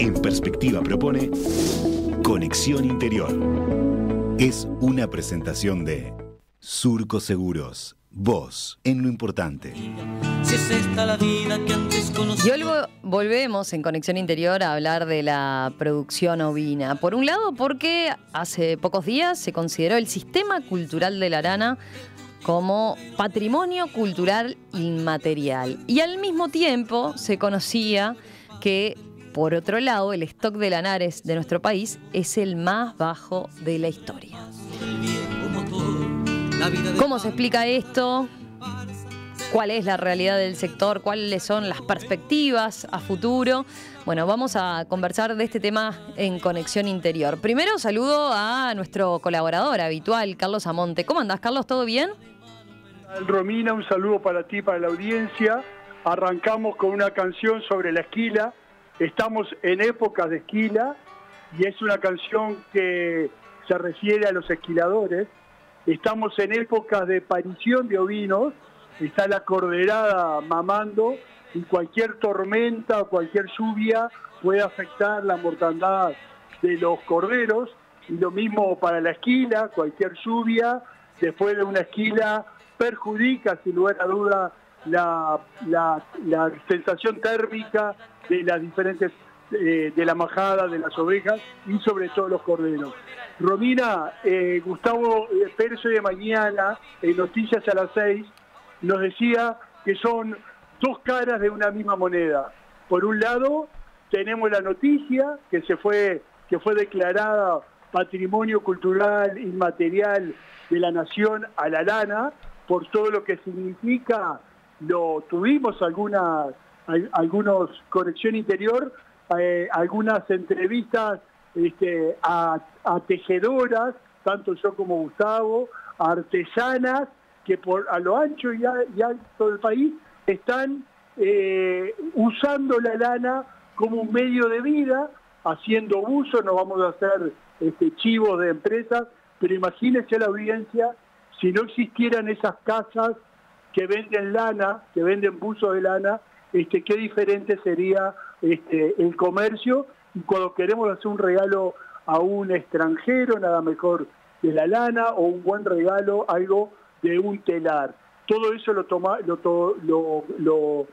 En perspectiva propone Conexión Interior. Es una presentación de Surco Seguros. Vos, en lo importante. Y hoy volvemos en Conexión Interior a hablar de la producción ovina. Por un lado, porque hace pocos días se consideró el sistema cultural de la arana como patrimonio cultural inmaterial. Y al mismo tiempo se conocía que, por otro lado, el stock de lanares de nuestro país es el más bajo de la historia. ¿Cómo se explica esto? ¿Cuál es la realidad del sector? ¿Cuáles son las perspectivas a futuro? Bueno, vamos a conversar de este tema en Conexión Interior. Primero saludo a nuestro colaborador habitual, Carlos Amonte. ¿Cómo andás, Carlos? ¿Todo bien? Romina, un saludo para ti, para la audiencia. Arrancamos con una canción sobre la esquila. Estamos en épocas de esquila y es una canción que se refiere a los esquiladores. Estamos en épocas de parición de ovinos, está la corderada mamando y cualquier tormenta o cualquier lluvia puede afectar la mortandad de los corderos. Y lo mismo para la esquila, cualquier lluvia después de una esquila perjudica sin lugar a duda la, la sensación térmica de las diferentes eh, de la majada, de las ovejas y sobre todo los corderos. Romina, eh, Gustavo eh, Pérez de mañana, en Noticias a las 6, nos decía que son dos caras de una misma moneda. Por un lado, tenemos la noticia que se fue, que fue declarada Patrimonio Cultural Inmaterial de la Nación a la lana, por todo lo que significa, lo tuvimos alguna, algunos corrección interior, eh, algunas entrevistas este, a, tejedoras, tanto yo como Gustavo, artesanas, que por a lo ancho y, alto del país están eh, usando la lana como un medio de vida, haciendo uso, no vamos a hacer este, chivos de empresas, pero imagínense la audiencia si no existieran esas casas que venden lana, que venden buzos de lana, este, qué diferente sería este, el comercio y cuando queremos hacer un regalo a un extranjero, nada mejor de la lana o un buen regalo, algo de un telar. Todo eso lo, toma, lo,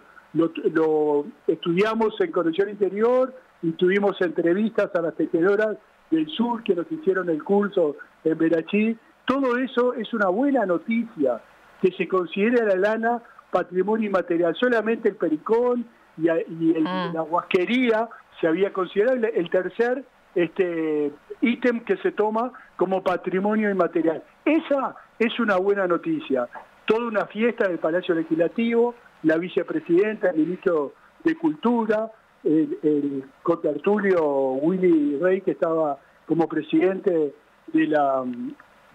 estudiamos en Conexión Interior y tuvimos entrevistas a las tejedoras del sur que nos hicieron el curso en Verachí. Todo eso es una buena noticia, que se considere la lana patrimonio inmaterial. Solamente el pericón y, ah. la huasquería se había considerado el tercer este ítem que se toma como patrimonio inmaterial. Esa es una buena noticia. Toda una fiesta en el Palacio Legislativo, la vicepresidenta, el ministro de Cultura, el, el contertulio Willy Rey, que estaba como presidente de la,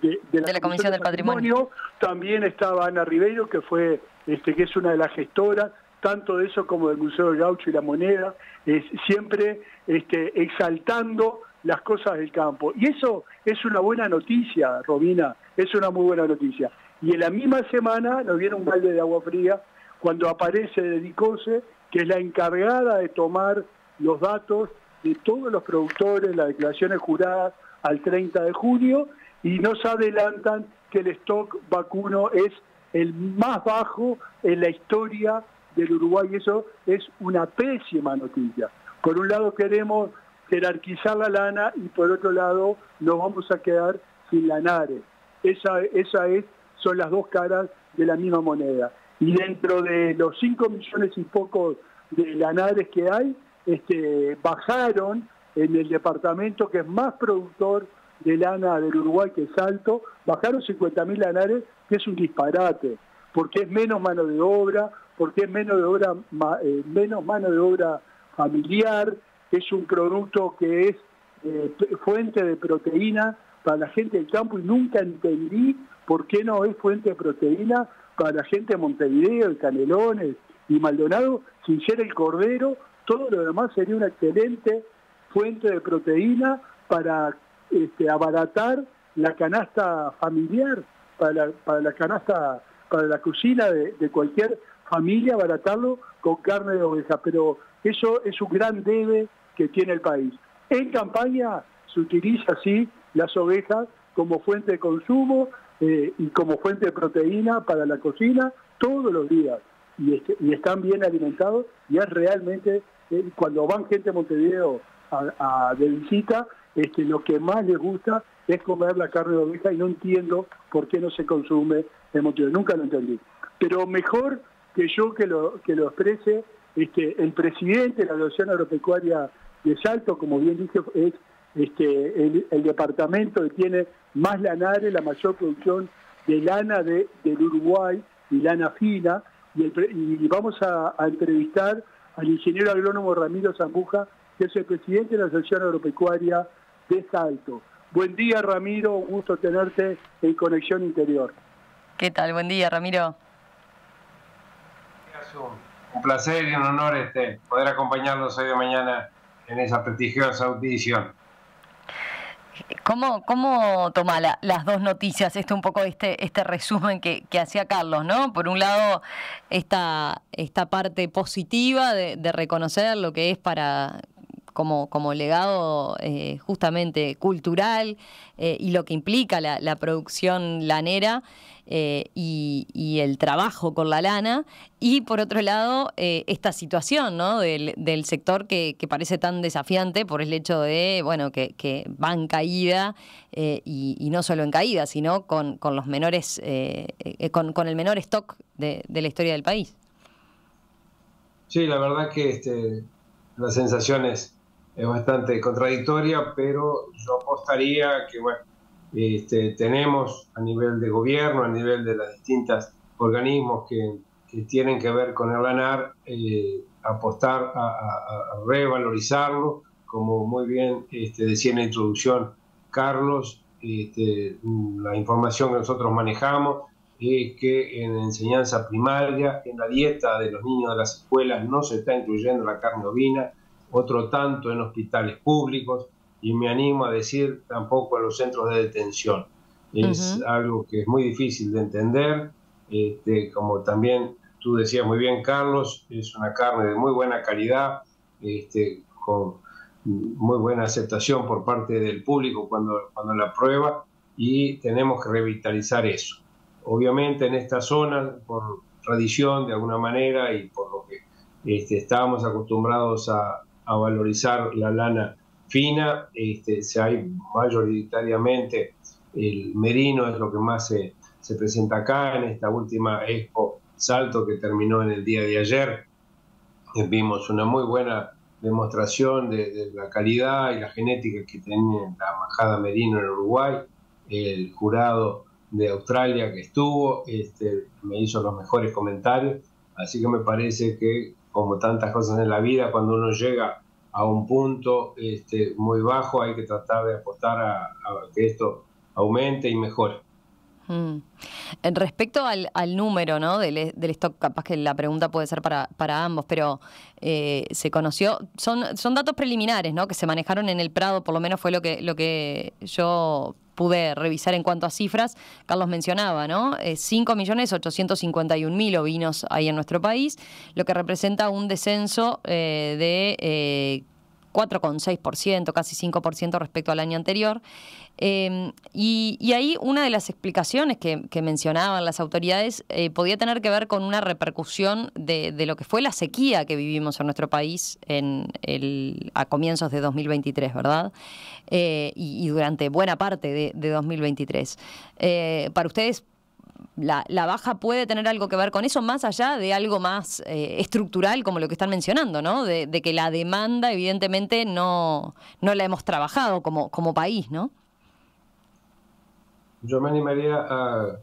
de, la, Comisión del Patrimonio. También estaba Ana Ribeiro, que fue este, que es una de las gestoras, tanto de eso como del Museo del Gaucho y la Moneda, es siempre este, exaltando las cosas del campo. Y eso es una buena noticia, Robina, es una muy buena noticia. Y en la misma semana nos viene un balde de agua fría cuando aparece Dedicose, que es la encargada de tomar los datos de todos los productores, las declaraciones juradas al 30 de junio, y nos adelantan que el stock vacuno es el más bajo en la historia del Uruguay eso es una pésima noticia. Por un lado queremos jerarquizar la lana y por otro lado nos vamos a quedar sin lanares. Esa, esa es, son las dos caras de la misma moneda. Y dentro de los 5 millones y poco de lanares que hay, este, bajaron en el departamento que es más productor de lana del Uruguay, que es alto, bajaron 50.000 lanares, que es un disparate, porque es menos mano de obra, porque es menos, de obra, eh, menos mano de obra familiar, es un producto que es eh, fuente de proteína para la gente del campo y nunca entendí por qué no es fuente de proteína para la gente de Montevideo, el Canelones y Maldonado, sin ser el cordero, todo lo demás sería una excelente fuente de proteína para este, abaratar la canasta familiar, para la, canasta, para la cocina de, cualquier familia, abaratarlo con carne de oveja. Pero eso es un gran debe que tiene el país. En campaña se utiliza así las ovejas como fuente de consumo eh, y como fuente de proteína para la cocina todos los días. Y, están bien alimentados y es realmente, eh, cuando van gente a Montevideo a, de visita, lo que más les gusta es comer la carne de oveja y no entiendo por qué no se consume en Montevideo, nunca lo entendí. Pero mejor que yo que lo, que lo exprese el presidente de la Asociación Agropecuaria de Salto, como bien dije, es este, el, departamento que tiene más lanares, la mayor producción de lana de, del Uruguay y lana fina, y, vamos a, entrevistar al ingeniero agrónomo Ramiro Zambuja, que es el presidente de la Asociación Agropecuaria de Salto. Buen día, Ramiro, un gusto tenerte en Conexión Interior. ¿Qué tal? Buen día, Ramiro. Un placer y un honor este, poder acompañarnos hoy de mañana en esa prestigiosa audición. ¿Cómo, cómo toma las dos noticias, este un poco este, este resumen que, hacía Carlos, ¿no? Por un lado, esta, esta parte positiva de, reconocer lo que es para como, como legado eh, justamente cultural eh, y lo que implica la, producción lanera eh, y, el trabajo con la lana, y por otro lado, esta situación ¿no? del, sector que, parece tan desafiante por el hecho de, bueno, que, que va en caída, y, no solo en caída, sino con, con los menores, con, con, el menor stock de, de, la historia del país. Sí, la verdad que este, la sensación es, es bastante contradictoria, pero yo apostaría que, bueno, este, tenemos a nivel de gobierno, a nivel de los distintos organismos que, tienen que ver con el ganar, eh, apostar a, revalorizarlo, como muy bien este, decía en la introducción Carlos, este, la información que nosotros manejamos es que en enseñanza primaria, en la dieta de los niños de las escuelas no se está incluyendo la carne ovina, otro tanto en hospitales públicos, y me animo a decir tampoco a los centros de detención. Es algo que es muy difícil de entender, este, como también tú decías muy bien, Carlos, es una carne de muy buena calidad, este, con muy buena aceptación por parte del público cuando, cuando la prueba y tenemos que revitalizar eso. Obviamente en esta zona, por tradición de alguna manera y por lo que este, estábamos acostumbrados a, a valorizar la lana fina, este, se hay mayoritariamente el merino es lo que más se, presenta acá en esta última expo salto que terminó en el día de ayer. Vimos una muy buena demostración de, la calidad y la genética que tiene la majada merino en Uruguay. El jurado de Australia que estuvo este, me hizo los mejores comentarios, así que me parece que como tantas cosas en la vida, cuando uno llega a un punto este, muy bajo, hay que tratar de apostar a, que esto aumente y mejore. Mm. Respecto al, número ¿no? del, stock, capaz que la pregunta puede ser para, para ambos, pero eh, se conoció, son, son datos preliminares ¿no? que se manejaron en el Prado, por lo menos fue lo que, lo que yo pude revisar en cuanto a cifras, Carlos mencionaba, ¿no? 5.851.000 eh, ovinos hay en nuestro país, lo que representa un descenso eh, de 4,6%, eh, casi 5% respecto al año anterior. Em, y, ahí una de las explicaciones que, mencionaban las autoridades podía tener que ver con una repercusión de, lo que fue la sequía que vivimos en nuestro país a comienzos de 2023, ¿verdad? Eh, y, durante buena parte de, 2023. Eh, para ustedes, la, baja puede tener algo que ver con eso, más allá de algo más eh, estructural, como lo que están mencionando, ¿no? De, que la demanda, evidentemente, no, no la hemos trabajado como, como país, ¿no? Yo me animaría a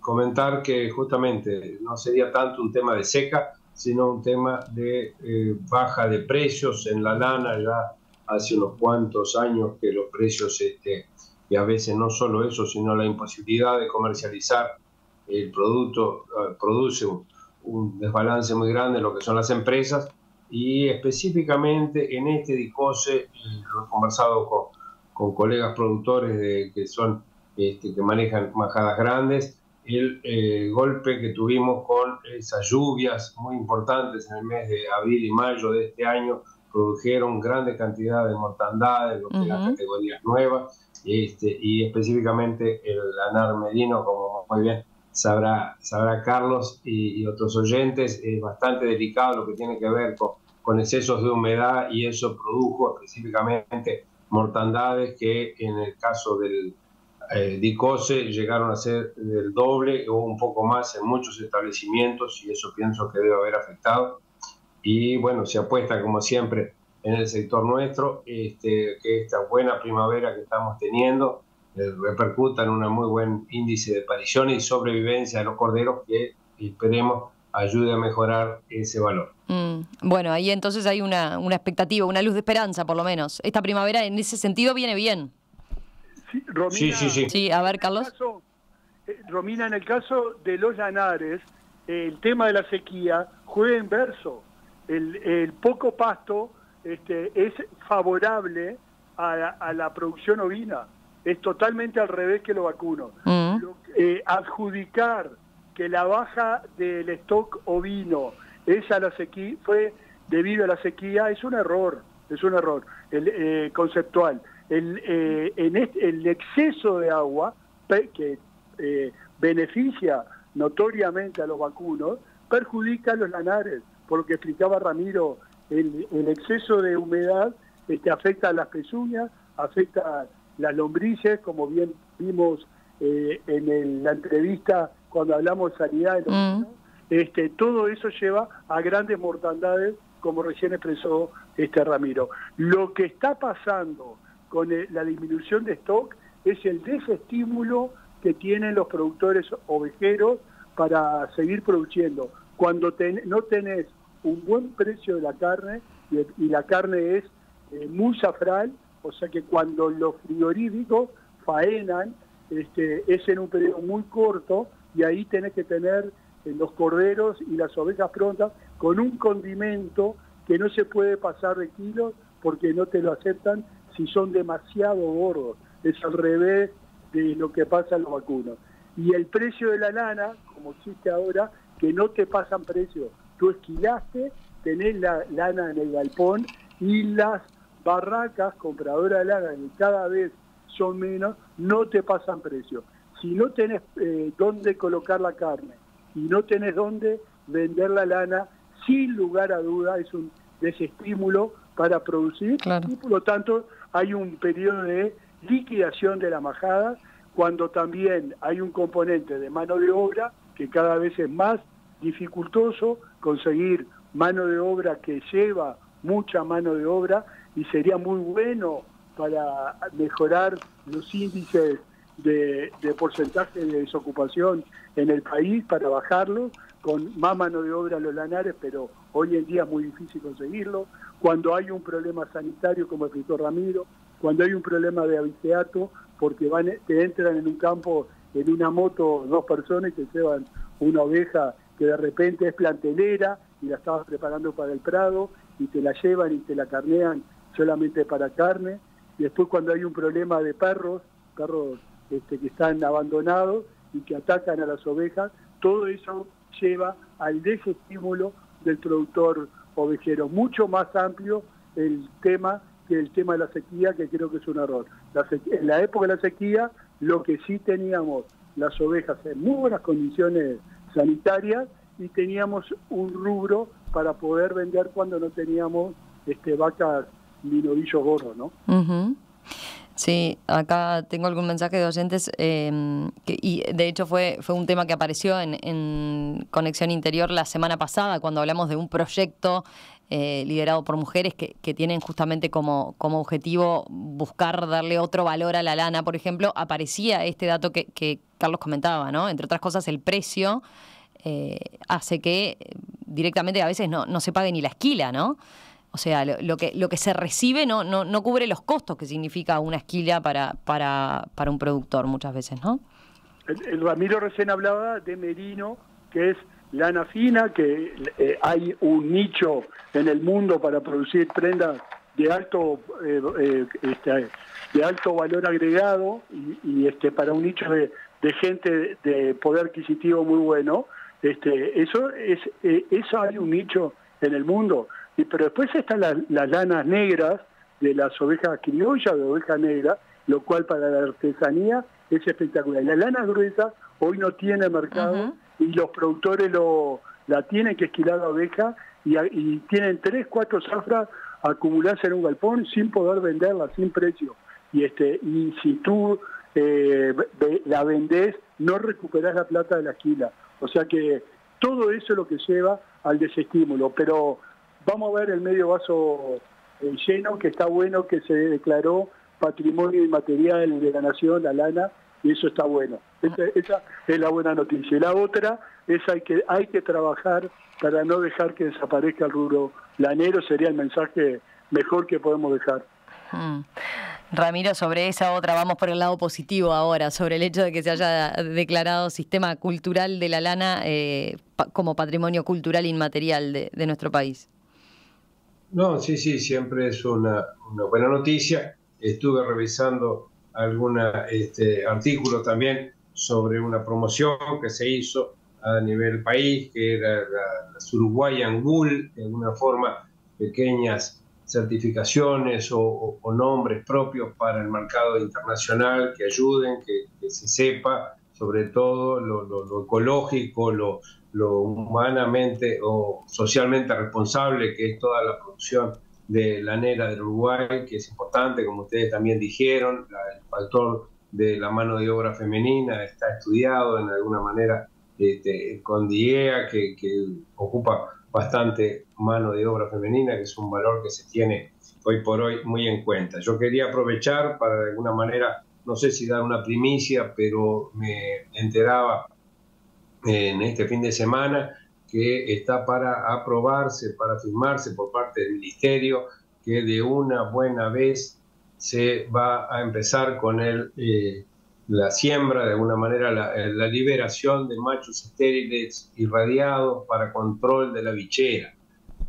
comentar que justamente no sería tanto un tema de seca, sino un tema de baja de precios en la lana ya hace unos cuantos años que los precios, este, y a veces no solo eso, sino la imposibilidad de comercializar el producto, eh, produce un, desbalance muy grande en lo que son las empresas y específicamente en este DICOSE, lo he conversado con, con colegas productores de, que son este, que manejan majadas grandes, el eh, golpe que tuvimos con esas lluvias muy importantes en el mes de abril y mayo de este año produjeron grandes cantidades de mortandad lo que las categorías nuevas, este, y específicamente el lanar medino, como muy bien sabrá, sabrá Carlos y, otros oyentes, es bastante delicado lo que tiene que ver con, con excesos de humedad y eso produjo específicamente mortandades que en el caso del eh, Dicose llegaron a ser del doble o un poco más en muchos establecimientos y eso pienso que debe haber afectado. Y bueno, se apuesta como siempre en el sector nuestro este, que esta buena primavera que estamos teniendo eh, repercuta en un muy buen índice de apariciones y sobrevivencia de los corderos que esperemos ayude a mejorar ese valor. Mm, bueno, ahí entonces hay una, una expectativa, una luz de esperanza por lo menos. Esta primavera en ese sentido viene bien. Sí, Romina, sí, sí, sí. a ver, Carlos. Eh, Romina, en el caso de los lanares, el tema de la sequía juega inverso. El, el poco pasto este, es favorable a la, producción ovina. Es totalmente al revés que lo vacuno. Mm. Eh, adjudicar que la baja del stock ovino es a la sequía, fue debido a la sequía, es un error, es un error el, eh, conceptual. El, eh, en el exceso de agua que beneficia notoriamente a los vacunos, perjudica a los lanares, por lo que explicaba Ramiro el, exceso de humedad este, afecta a las pezuñas, afecta a las lombrices, como bien vimos eh, en la entrevista cuando hablamos de sanidad. Mm. este, todo eso lleva a grandes mortandades, como recién expresó este Ramiro. Lo que está pasando con la disminución de stock es el desestímulo que tienen los productores ovejeros para seguir produciendo. Cuando no tenés un buen precio de la carne y, la carne es eh, muy safral, o sea que cuando los frigoríficos faenan, este, es en un periodo muy corto y ahí tenés que tener eh, los corderos y las ovejas prontas con un condimento que no se puede pasar de kilos porque no te lo aceptan si son demasiado gordos. Es al revés de lo que pasa en los vacunos. Y el precio de la lana, como existe ahora, que no te pasan precios tú esquilaste, tenés la lana en el galpón y las barracas compradoras de lana, que cada vez son menos, no te pasan precio. Si no tenés eh, dónde colocar la carne y no tenés dónde vender la lana, sin lugar a duda es un desestímulo para producir y por lo tanto hay un periodo de liquidación de la majada cuando también hay un componente de mano de obra que cada vez es más dificultoso conseguir mano de obra que lleva mucha mano de obra y sería muy bueno para mejorar los índices de, porcentaje de desocupación en el país, para bajarlo, con más mano de obra a los lanares, pero hoy en día es muy difícil conseguirlo. Cuando hay un problema sanitario, como explicó Ramiro, cuando hay un problema de aviceato, porque van, te entran en un campo en una moto dos personas y te llevan una oveja que de repente es plantelera y la estabas preparando para el prado y te la llevan y te la carnean solamente para carne. Y después cuando hay un problema de perros, perros este, que están abandonados y que atacan a las ovejas, todo eso lleva al desestímulo del productor ovejero. Mucho más amplio el tema que el tema de la sequía, que creo que es un error. en la época de la sequía, lo que sí teníamos las ovejas en muy buenas condiciones sanitarias y teníamos un rubro para poder vender cuando no teníamos este vacas ni novillos gordos, ¿no? Sí, acá tengo algún mensaje de oyentes em, y de hecho fue, fue un tema que apareció en, Conexión Interior la semana pasada cuando hablamos de un proyecto eh, liderado por mujeres que, que, tienen justamente como, como objetivo buscar darle otro valor a la lana, por ejemplo, aparecía este dato que, que Carlos comentaba, ¿no? Entre otras cosas, el precio eh, hace que eh, directamente a veces no, no se pague ni la esquila, ¿no? O sea, lo, que, lo que se recibe no, no, no cubre los costos que significa una esquila para, para, para un productor muchas veces, ¿no? El, Ramiro recién hablaba de merino, que es lana fina, que eh, hay un nicho en el mundo para producir prendas de alto este, de alto valor agregado y, este para un nicho de, gente de poder adquisitivo muy bueno este, eso es, eh, eso hay un nicho en el mundo. Y, pero después están las, lanas negras de las ovejas criollas, de oveja negra, lo cual para la artesanía es espectacular. La lana gruesa hoy no tiene mercado y los productores lo, la tienen que esquilar la oveja y, y tienen tres, cuatro zafras acumuladas en un galpón sin poder venderla, sin precio. Y, este, y si tú eh, la vendés, no recuperás la plata de la esquila. O sea que todo eso es lo que lleva al desestímulo. Pero vamos a ver el medio vaso eh, lleno, que está bueno que se declaró patrimonio inmaterial de la nación, la lana, y eso está bueno. Esa, es la buena noticia. Y la otra es hay que, hay que trabajar para no dejar que desaparezca el rubro lanero, sería el mensaje mejor que podemos dejar. Hmm. Ramiro, sobre esa otra, vamos por el lado positivo ahora, sobre el hecho de que se haya declarado sistema cultural de la lana eh, como patrimonio cultural inmaterial de, nuestro país. No, sí, sí, siempre es una, buena noticia. Estuve revisando algún este, artículo también sobre una promoción que se hizo a nivel país, que era la, las Uruguayan de alguna forma pequeñas certificaciones o, nombres propios para el mercado internacional que ayuden, que, se sepa sobre todo lo, ecológico, lo, humanamente o socialmente responsable que es toda la producción de la nera del Uruguay, que es importante, como ustedes también dijeron, el factor de la mano de obra femenina está estudiado en alguna manera este, con DIEA, que, que ocupa bastante mano de obra femenina, que es un valor que se tiene hoy por hoy muy en cuenta. Yo quería aprovechar para de alguna manera, no sé si dar una primicia, pero me enteraba en este fin de semana que está para aprobarse, para firmarse por parte del Ministerio, que de una buena vez se va a empezar con el eh, la siembra, de alguna manera eh, la, liberación de machos estériles irradiados para control de la bichera.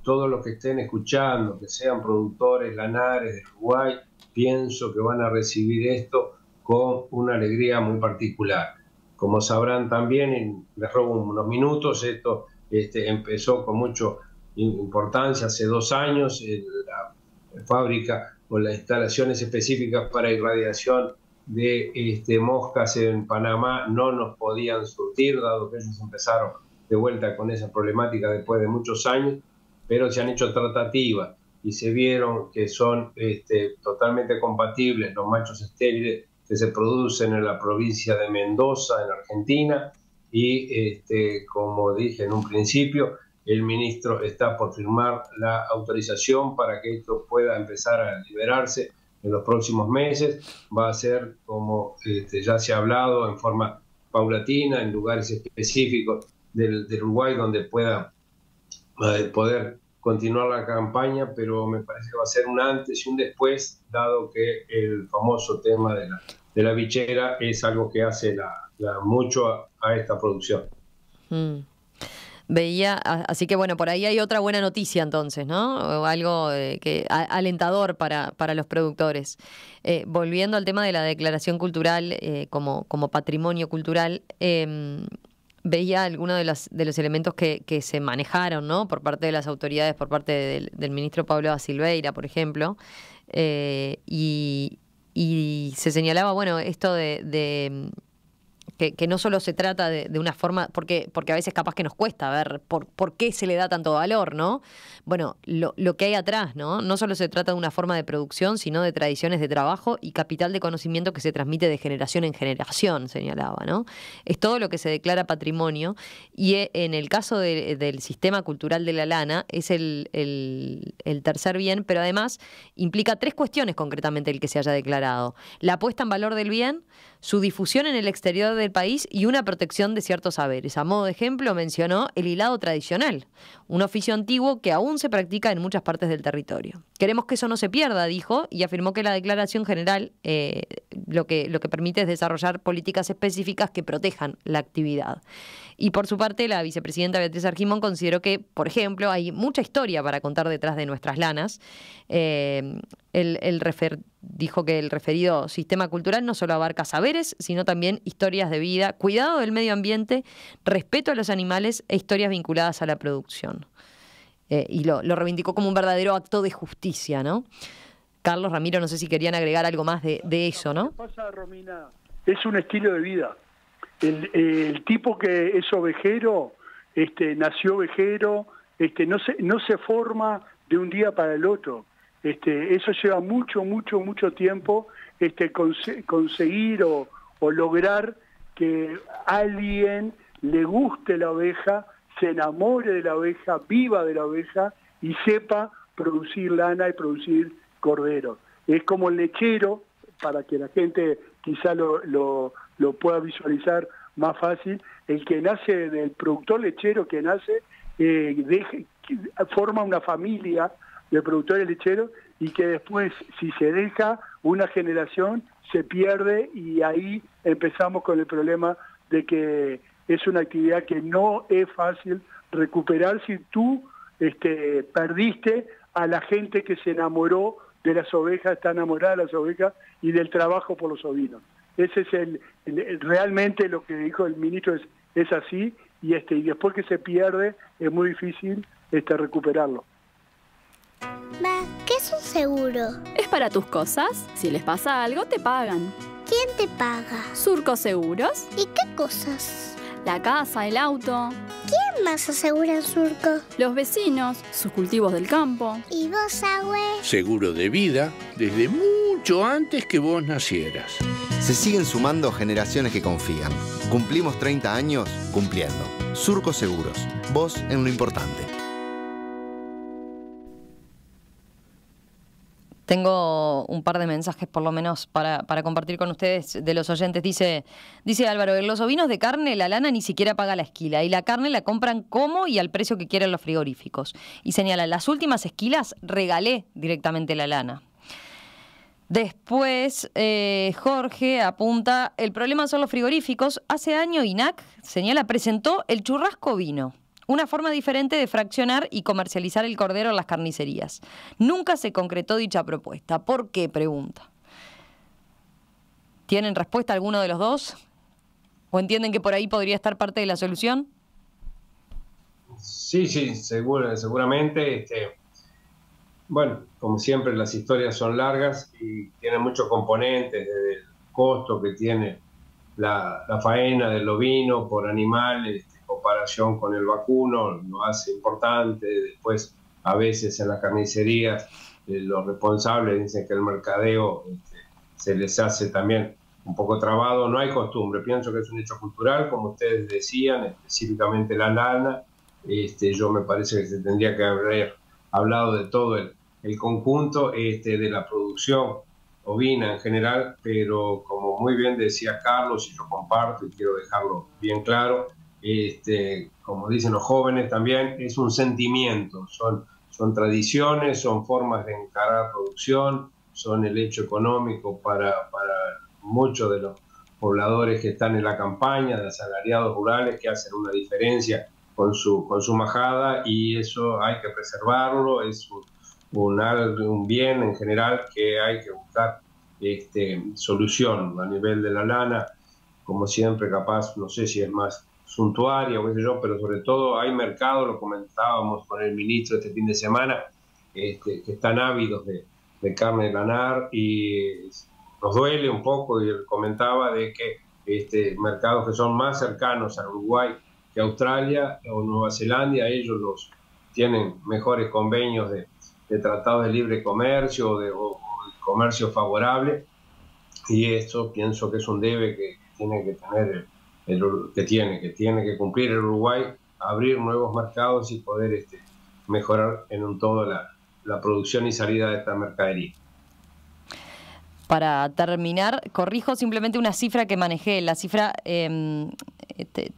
Todos los que estén escuchando, que sean productores lanares de Uruguay, pienso que van a recibir esto con una alegría muy particular. Como sabrán también, les robo unos minutos, esto este, empezó con mucha importancia hace dos años, la fábrica o las instalaciones específicas para irradiación de este, moscas en Panamá no nos podían surtir, dado que ellos empezaron de vuelta con esa problemática después de muchos años, pero se han hecho tratativas y se vieron que son este, totalmente compatibles los machos estériles que se producen en la provincia de Mendoza, en Argentina, y este, como dije en un principio, el ministro está por firmar la autorización para que esto pueda empezar a liberarse en los próximos meses. Va a ser, como este, ya se ha hablado, en forma paulatina, en lugares específicos del, Uruguay donde pueda eh, poder continuar la campaña, pero me parece que va a ser un antes y un después, dado que el famoso tema de la, de la bichera es algo que hace la, mucho a, esta producción. Mm veía, así que bueno, por ahí hay otra buena noticia entonces, ¿no? O algo eh, que alentador para, para los productores. Eh, volviendo al tema de la declaración cultural eh, como, como patrimonio cultural, em, veía algunos de los, de los elementos que, que, se manejaron, ¿no? Por parte de las autoridades, por parte del, ministro Pablo da Silveira, por ejemplo, y, y, se señalaba, bueno, esto de que, no solo se trata de, una forma, porque, porque a veces capaz que nos cuesta ver por, por qué se le da tanto valor, ¿no? Bueno, lo, lo, que hay atrás, ¿no? No solo se trata de una forma de producción, sino de tradiciones de trabajo y capital de conocimiento que se transmite de generación en generación, señalaba, ¿no? Es todo lo que se declara patrimonio y e, en el caso del sistema cultural de la lana es el, el tercer bien, pero además implica tres cuestiones concretamente el que se haya declarado. La puesta en valor del bien, su difusión en el exterior del país y una protección de ciertos saberes. A modo de ejemplo, mencionó el hilado tradicional, un oficio antiguo que aún se practica en muchas partes del territorio. Queremos que eso no se pierda, dijo, y afirmó que la declaración general eh, lo, que, lo que permite es desarrollar políticas específicas que protejan la actividad. Y por su parte, la vicepresidenta Beatriz Argimón consideró que, por ejemplo, hay mucha historia para contar detrás de nuestras lanas. Eh, el, refer, dijo que el referido sistema cultural no solo abarca saberes, sino también historias de vida, cuidado del medio ambiente, respeto a los animales e historias vinculadas a la producción. eh, y lo, lo, reivindicó como un verdadero acto de justicia, ¿no? Carlos, Ramiro, no sé si querían agregar algo más de, eso, ¿no? Pasa, Romina, es un estilo de vida. El, tipo que es ovejero, este, nació ovejero, este, no, se, no se forma de un día para el otro. Este, eso lleva mucho, mucho, mucho tiempo este, conseguir o, lograr que alguien le guste la oveja, se enamore de la oveja, viva de la oveja y sepa producir lana y producir cordero. Es como el lechero, para que la gente quizá lo, pueda visualizar más fácil, el que nace del productor lechero que nace, eh, forma una familia de productores lecheros y que después, si se deja una generación, se pierde y ahí empezamos con el problema de que es una actividad que no es fácil recuperar si tú este, perdiste a la gente que se enamoró de las ovejas, está enamorada de las ovejas y del trabajo por los ovinos. Ese es el, realmente lo que dijo el ministro es, es así y este y después que se pierde es muy difícil este recuperarlo. ¿Qué es un seguro? Es para tus cosas. Si les pasa algo, te pagan. ¿Quién te paga? Surco Seguros. ¿Y qué cosas? La casa, el auto. ¿Quién más asegura en Surco? Los vecinos, sus cultivos del campo. ¿Y vos, Agüe? Seguro de vida desde mucho antes que vos nacieras. Se siguen sumando generaciones que confían. Cumplimos 30 años cumpliendo. Surco Seguros. Vos en lo importante. Tengo un par de mensajes por lo menos para, compartir con ustedes de los oyentes. Dice, dice Álvaro, en los ovinos de carne la lana ni siquiera paga la esquila y la carne la compran como y al precio que quieren los frigoríficos. Y señala, las últimas esquilas regalé directamente la lana. Después, eh, Jorge apunta, el problema son los frigoríficos. Hace año INAC, señala, presentó el churrasco vino una forma diferente de fraccionar y comercializar el cordero en las carnicerías. Nunca se concretó dicha propuesta. ¿Por qué? Pregunta. ¿Tienen respuesta alguno de los dos? ¿O entienden que por ahí podría estar parte de la solución? Sí, sí, seguramente. Este, bueno, como siempre, las historias son largas y tienen muchos componentes, desde el costo que tiene la, la faena del ovino por animales, comparación con el vacuno, lo hace importante. Después, a veces en las carnicerías, eh, los responsables dicen que el mercadeo este, se les hace también un poco trabado. No hay costumbre, pienso que es un hecho cultural, como ustedes decían, específicamente la lana. Este, yo me parece que se tendría que haber hablado de todo el, el conjunto este, de la producción ovina en general, pero como muy bien decía Carlos, y yo comparto y quiero dejarlo bien claro, este, como dicen los jóvenes también, es un sentimiento, son, son tradiciones, son formas de encarar producción, son el hecho económico para, para muchos de los pobladores que están en la campaña, de asalariados rurales que hacen una diferencia con su, con su majada y eso hay que preservarlo, es un, un, un bien en general que hay que buscar este, solución a nivel de la lana, como siempre capaz, no sé si es más suntuaria o qué sé yo, pero sobre todo hay mercados, lo comentábamos con el ministro este fin de semana, este, que están ávidos de, carne de lanar y nos duele un poco, y él comentaba de que este, mercados que son más cercanos a Uruguay que Australia o Nueva Zelanda, ellos los tienen mejores convenios de, tratados de libre comercio de, o, de comercio favorable y esto pienso que es un debe que tiene que tener el, que tiene, que tiene que cumplir el Uruguay, abrir nuevos mercados y poder este, mejorar en un todo la, producción y salida de esta mercadería. Para terminar, corrijo simplemente una cifra que manejé. La cifra em,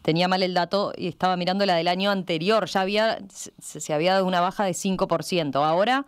tenía mal el dato y estaba mirando la del año anterior. Ya había se, había dado una baja de 5%. Ahora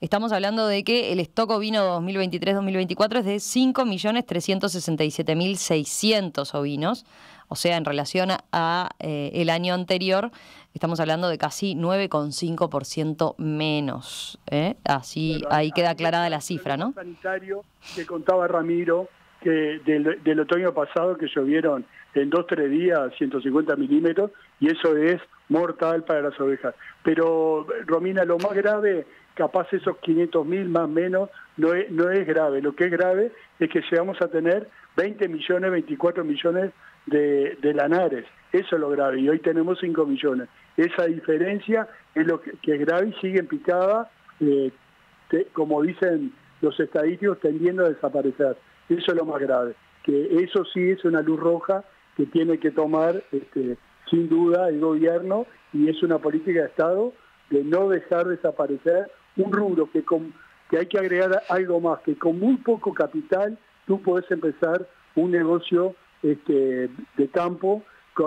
estamos hablando de que el stock ovino 2023-2024 es de 5.367.600 ovinos. O sea, en relación a eh, el año anterior, estamos hablando de casi 9,5% menos. ¿eh? Así, ahí queda aclarada la cifra, ¿no? sanitario que contaba Ramiro, que del, del otoño pasado que llovieron en dos tres días 150 milímetros y eso es mortal para las ovejas. Pero Romina, lo más grave, capaz esos 500 mil más o menos, no es, no es grave. Lo que es grave es que llegamos a tener 20 millones, 24 millones de, de lanares. Eso es lo grave y hoy tenemos 5 millones. Esa diferencia es lo que, es grave y sigue en picada, eh, como dicen los estadísticos, tendiendo a desaparecer. Eso es lo más grave. Que eso sí es una luz roja que tiene que tomar este, sin duda el gobierno y es una política de Estado de no dejar desaparecer un rubro que, con, que hay que agregar algo más, que con muy poco capital tú podés empezar un negocio este, de campo,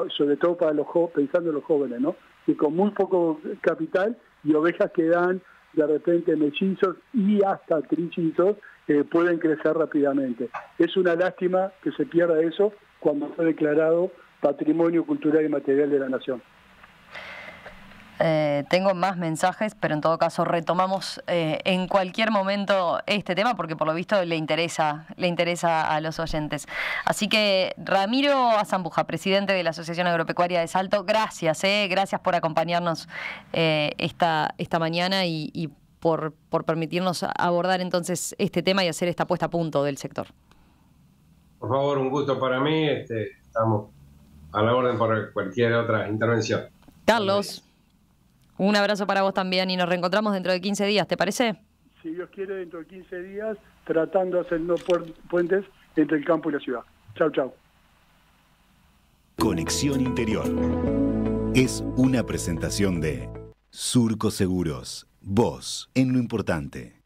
sobre todo para los pensando en los jóvenes, ¿no? Que con muy poco capital y ovejas que dan de repente mellizos y hasta trillizos eh, pueden crecer rápidamente. Es una lástima que se pierda eso cuando fue declarado Patrimonio Cultural y Material de la Nación. Eh, tengo más mensajes, pero en todo caso retomamos eh, en cualquier momento este tema porque por lo visto le interesa, le interesa a los oyentes. Así que Ramiro Azambuja, presidente de la Asociación Agropecuaria de Salto, gracias, eh, gracias por acompañarnos esta, esta mañana y, y por, por permitirnos abordar entonces este tema y hacer esta puesta a punto del sector. Por favor, un gusto para mí. Este, estamos a la orden para cualquier otra intervención. Carlos, un abrazo para vos también y nos reencontramos dentro de 15 días, ¿te parece? Si Dios quiere, dentro de 15 días, tratando de hacer no puentes entre el campo y la ciudad. Chau, chau. Conexión Interior. Es una presentación de Surco Seguros. Vos en lo importante.